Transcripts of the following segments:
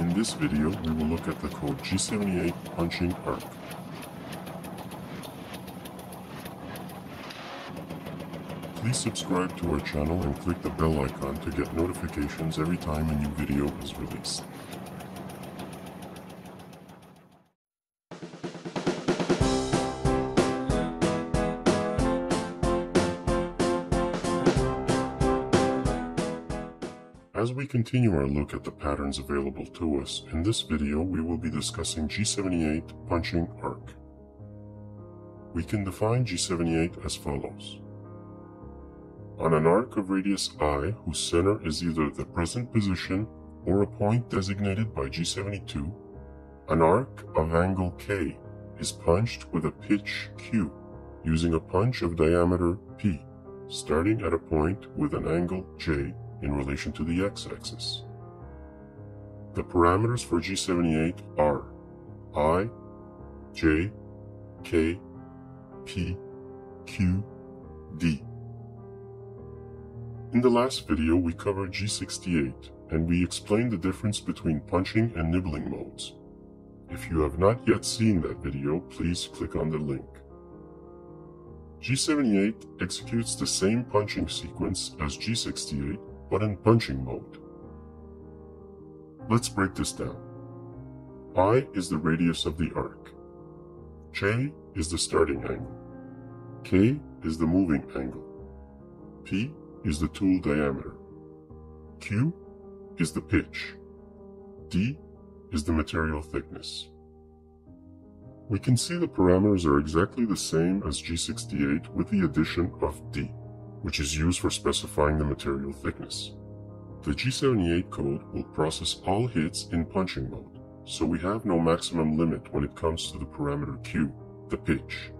In this video, we will look at the code G78 punching arc. Please subscribe to our channel and click the bell icon to get notifications every time a new video is released. As we continue our look at the patterns available to us, in this video we will be discussing G78 punching arc. We can define G78 as follows. On an arc of radius i whose center is either the present position or a point designated by G72, an arc of angle k is punched with a pitch q using a punch of diameter p, starting at a point with an angle j in relation to the x-axis. The parameters for G78 are I, J, K, P, Q, D. In the last video we covered G68 and we explained the difference between punching and nibbling modes. If you have not yet seen that video, please click on the link. G78 executes the same punching sequence as G68 but in punching mode. Let's break this down. I is the radius of the arc. J is the starting angle. K is the moving angle. P is the tool diameter. Q is the pitch. D is the material thickness. We can see the parameters are exactly the same as G68 with the addition of D which is used for specifying the material thickness. The G78 code will process all hits in punching mode, so we have no maximum limit when it comes to the parameter Q, the pitch.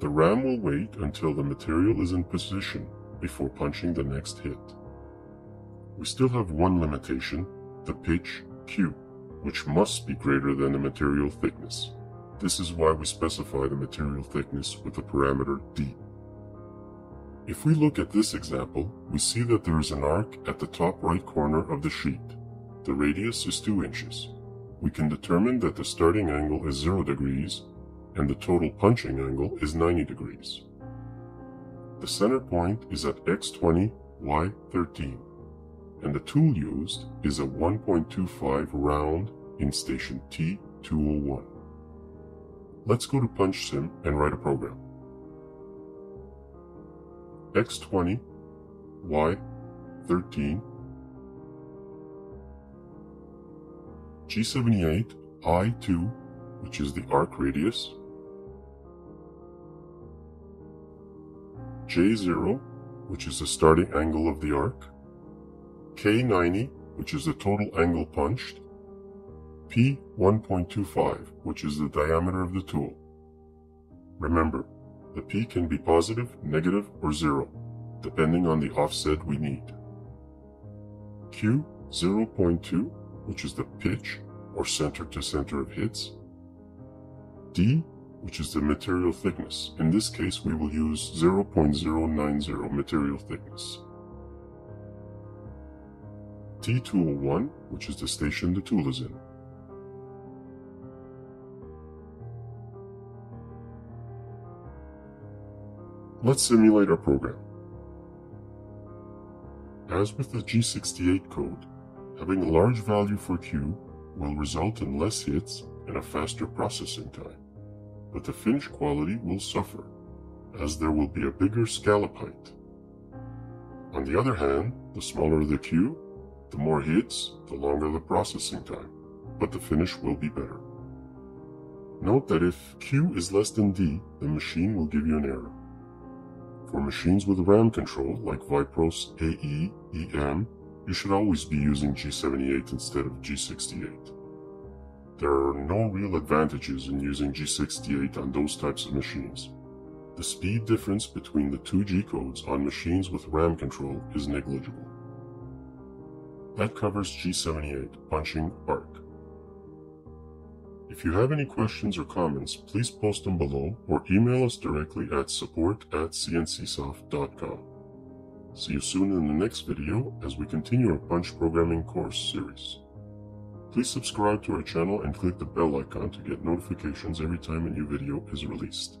The RAM will wait until the material is in position before punching the next hit. We still have one limitation, the pitch Q, which must be greater than the material thickness. This is why we specify the material thickness with the parameter D. If we look at this example, we see that there is an arc at the top right corner of the sheet. The radius is 2 inches. We can determine that the starting angle is 0 degrees and the total punching angle is 90 degrees. The center point is at x20, y13, and the tool used is a 1.25 round in station T201. Let's go to PunchSim and write a program. X20, Y13, G78, I2, which is the arc radius, J0, which is the starting angle of the arc, K90, which is the total angle punched, P1.25, which is the diameter of the tool. Remember, the P can be positive, negative, or zero, depending on the offset we need. Q 0.2, which is the pitch or center to center of hits. D, which is the material thickness. In this case, we will use 0.090 material thickness. T201, which is the station the tool is in. Let's simulate our program. As with the G68 code, having a large value for Q will result in less hits and a faster processing time, but the finish quality will suffer, as there will be a bigger scallop height. On the other hand, the smaller the Q, the more hits, the longer the processing time, but the finish will be better. Note that if Q is less than D, the machine will give you an error. For machines with RAM control, like Vipros AE EM, you should always be using G78 instead of G68. There are no real advantages in using G68 on those types of machines. The speed difference between the two G codes on machines with RAM control is negligible. That covers G78 punching arc. If you have any questions or comments, please post them below or email us directly at support at cncsoft.com. See you soon in the next video as we continue our Punch Programming course series. Please subscribe to our channel and click the bell icon to get notifications every time a new video is released.